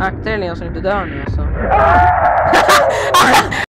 Akta dig Leon så du inte dör nu alltså.